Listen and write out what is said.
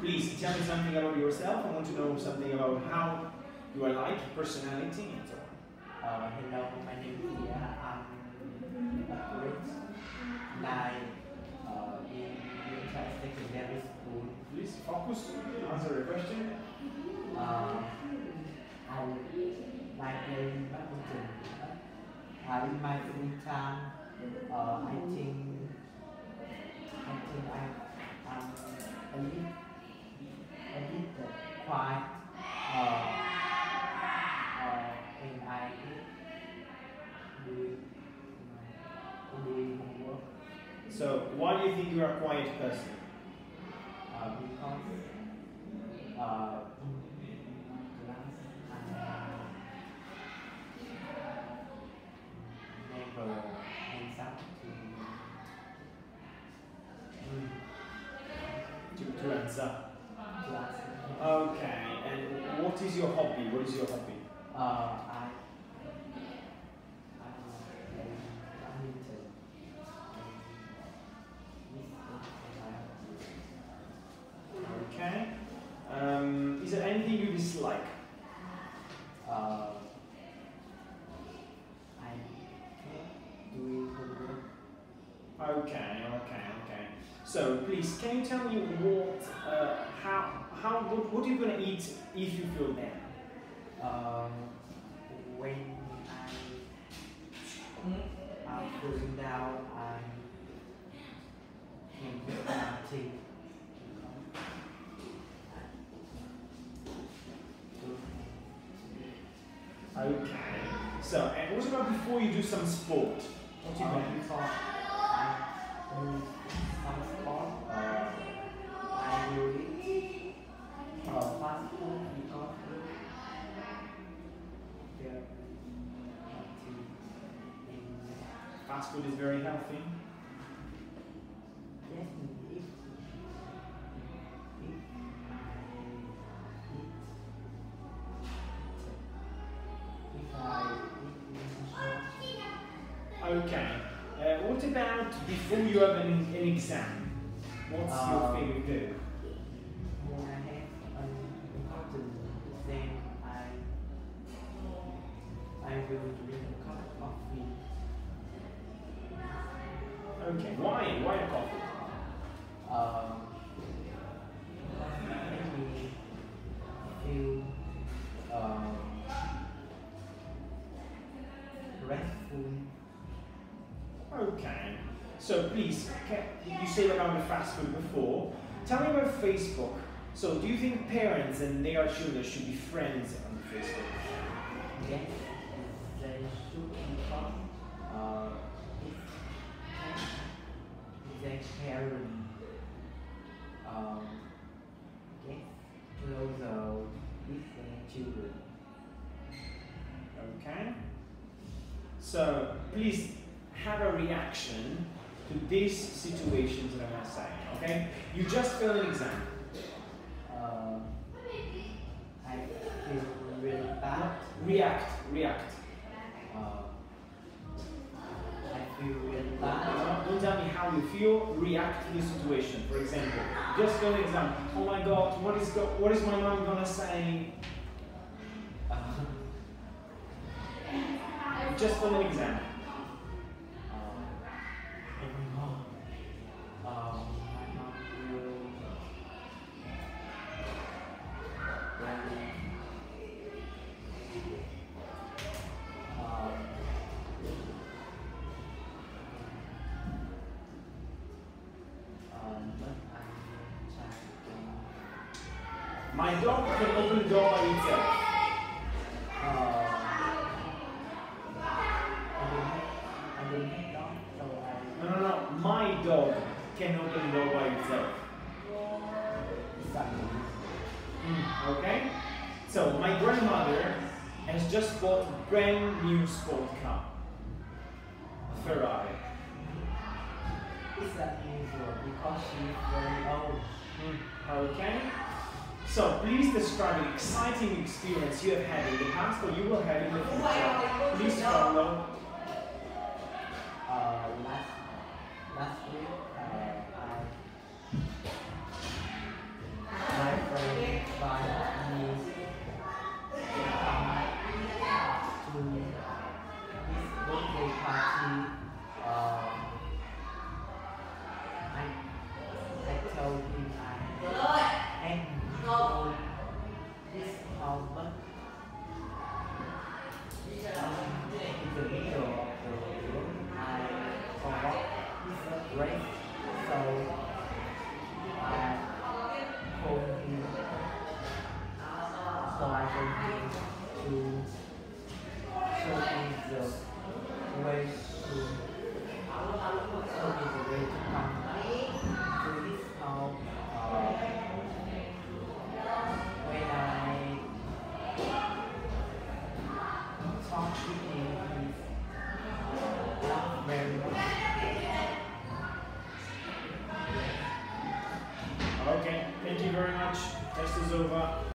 Please tell me something about yourself. I want to know something about how you are like, personality, and so on. Uh, hello, my name is Tia. I'm a grade nine uh, in Unified Secondary School. Please focus, answer the question. Uh, I like playing badminton. Uh, in my free time, uh, I think I think I am a little quiet. Uh, uh, when I do doing homework. So, why do you think you are a quiet person? uh, because uh, in class I never hands up to To, to answer. class. Okay, and what is your hobby? What is your hobby? Uh, I I play badminton. This is what I Okay. Um, is there anything you dislike? Uh, I can't do homework. Okay, okay, okay. So please, can you tell me what, uh, what, what are you gonna eat if you feel bad? Um, when I am feeling down, I can do nothing. Okay. So, and what about before you do some sport? What do you I do some sport, uh, Fast food is very healthy. Okay. Uh, what about before you have an, an exam? What's your Uh, favorite food? I will drink a cup of coffee. Okay. Why? Why a coffee? Um, feel um, restful. Okay. So please, can, you said about the fast food before. Tell me about Facebook. So do you think parents and their children should be friends on Facebook? Yes, they should become uh, their parent um, get closer with their children. Okay. So please have a reaction to these situations that I'm gonna. Okay. You just failed an exam. Uh, I feel really bad. React. React. Uh, I feel really bad. Tell me how you feel. React to the situation. For example, just failed an example. Oh my God, what is what is my mom gonna say? Uh, Just for an exam. My dog can open the door by itself. No, no, no. My dog can open the door by itself. Mm, okay? So, my grandmother has just bought a brand new sport car. A Ferrari. It's unusual because she's very old. Mm, okay? So, please describe an exciting experience you have had in the past or you will have in the future. Please follow. So I told him to show the way to show the way to come to his house uh, when I talk to him